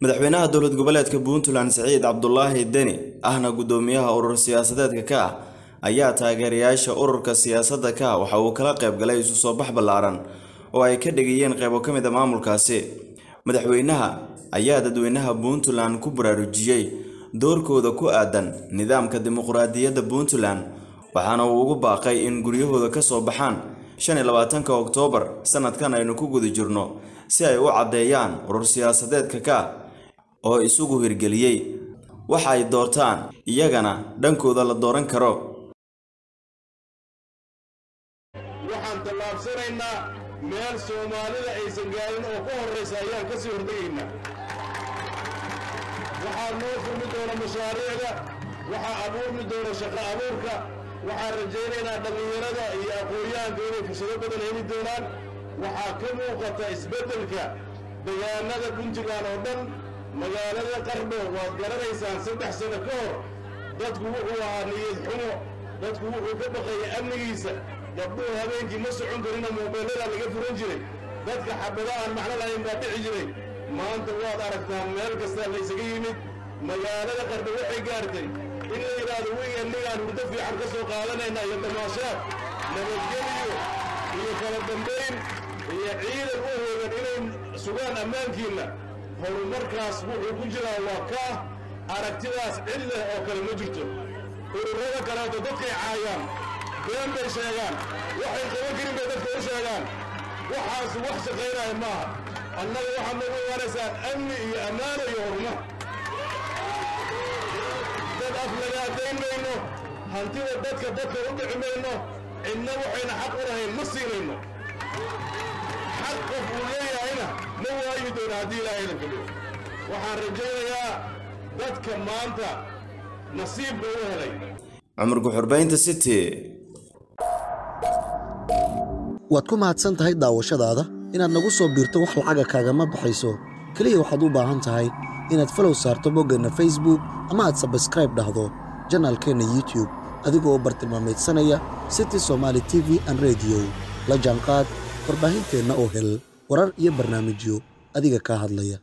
madaxweynaha dowlad goboleedka puntland siciid cabdulaahi deni ahna guddoomiyaha urur siyaasadeedka ka ah ayaa taageerayaasha ururka siyaasadda ka ah waxa uu kala qayb galay isu soo bax ballaaran oo ay ka dhigayeen qaybo ka mid a maamulkaasi. Madaxweynaha ayaa dadweynaha puntland ku baraarujiyey doorkooda ku aadan nidaamka dimuqraadiyadda puntland waxaana uu ugu baaqay in guryahooda ka soo baxaan shan iyo labaatanka oktoobar sanadkan aynu ku guda jirno si ay u caddeeyaan urur siyaasadeedka ka oo isugu hirgeliyey. Waxa ay doortaan iyagana dhankooda la dooran karo. Waxaan tallaabsanaynaa meel soomaalida aysan gaarin oo ku horraysa ayaan ka sii hortegaynaa waxaa noo furmi doona mashaariicda waxaa abuurmi doona shaqo abuurka waxaan rajaynaynaa dhallinyarada iyo aqoon-yahanka inay fursado badan heli doonaan. Waxaa ka muuqata isbeddelka degaanada puntland oo dhan magaalada qardho waad garanaysaan saddex sano ka hor. Dadku wuxuu ahaa niyad xumo dadku wuxuu ka baqaya amnigiisa. Gabdhuhu habeenkii ma socon karina moobeellada laga furan jiray. Dadka xabada aan macno lahayn baa dhici jiray. Maanta waad aragtaa meel kastaa la ysaga yimid. Magaalada qardho waxay gaartay in la yidhaahdo weyannigaan hurdo fiican ka soo qaadanayna iyo damaashaad nabadgeliyo iyo kala dambayn iyo ciidan u hoogan inay sugaan ammaankiinna horumarkaas wuxuu ku jiraa waa kaa aragtidaas cid leh oo kale ma jirto. Ururada kaleeto dadkay caayaan been bay sheegaan waxay qaban karin bay dadka u sheegaan. Waxaas wax shaqaynaya maaha. Annaga waxaad nagu imaanaysaan amni iyo ammaano iyo horumar. Dad aflagaadayn mayno hantida dadka dadka u dhici mayno cidna waxayna xaq u lahayn ma siinayno. Xaq qof uu leeyahayna waayi doono haddii ilaahay idanka dhigo waxaan rajaynayaa dadka maanta nasiibka u helay. Cumar guxurbaynta city. Waad ku mahadsan tahay daawashadaada? Inaad nagu soo biirto wax lacaga kaagama baxayso. Keliya waxaad u baahan tahay inaad falow saarto boggeenna facebook ama aad sabskraib dhahdo janaalkeenna youtube adigoo u bartilmaamaydsanaya city somaali t v an rediyo la jaanqaad warbaahinteenna oo hel warar iyo barnaamijyo adiga kaa hadlaya